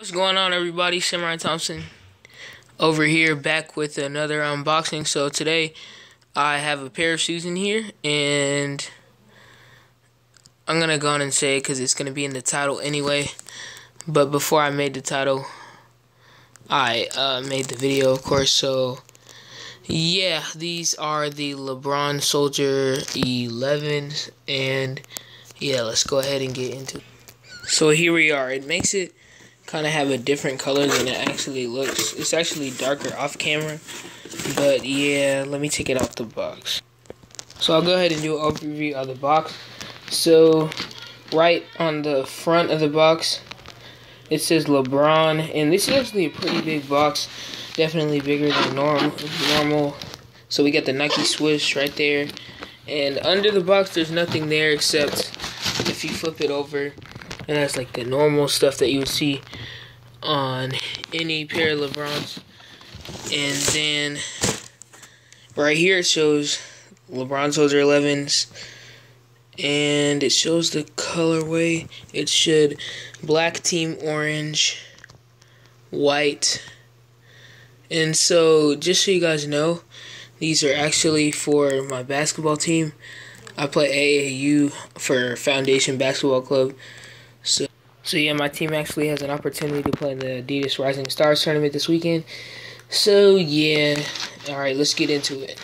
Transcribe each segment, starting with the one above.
What's going on everybody? Samurai Thompson over here back with another unboxing. So today I have a pair of shoes in here and I'm to go on and say it because it's to be in the title anyway. But before I made the title, I uh, made the video of course. So yeah, these are the LeBron Soldier 11s and yeah, let's go ahead and get into it. So here we are. It makes it kind of have a different color than it actually looks. It's actually darker off camera. But yeah, let me take it out the box. So I'll go ahead and do an overview of the box. So right on the front of the box, it says LeBron. And this is actually a pretty big box. Definitely bigger than normal. normal. So we got the Nike swoosh right there. And under the box, there's nothing there except if you flip it over, and that's like the normal stuff that you would see on any pair of LeBrons. And then right here it shows LeBron Soldier 11s. And it shows the colorway. It should black team orange, white. And so just so you guys know, these are actually for my basketball team. I play AAU for Foundation Basketball Club. So, so yeah, my team actually has an opportunity to play in the Adidas Rising Stars tournament this weekend. So yeah, all right, let's get into it.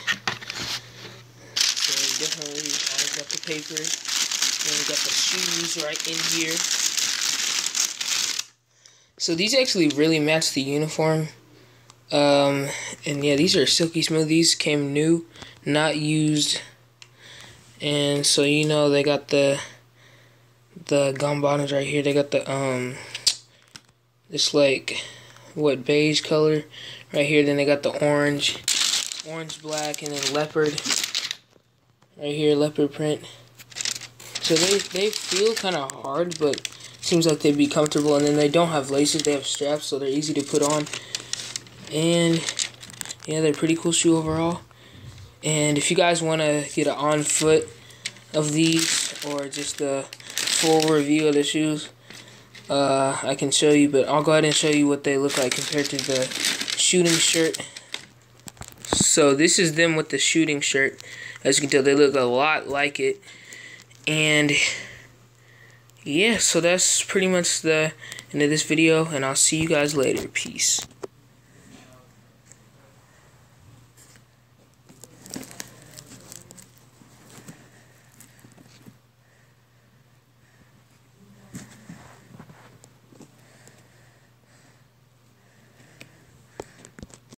So definitely, I got the paper. Then we got the shoes right in here. So these actually really match the uniform. Um, and yeah, these are silky smooth. These came new, not used. And so you know they got the the gum bottoms right here. They got the um this like what beige color right here. Then they got the orange, orange black, and then leopard right here, leopard print. So they they feel kind of hard, but seems like they'd be comfortable. And then they don't have laces; they have straps, so they're easy to put on. And yeah, they're pretty cool shoe overall. And if you guys want to get an on foot of these or just a full review of the shoes, uh, I can show you. But I'll go ahead and show you what they look like compared to the shooting shirt. So this is them with the shooting shirt. As you can tell, they look a lot like it. And yeah, so that's pretty much the end of this video. And I'll see you guys later. Peace.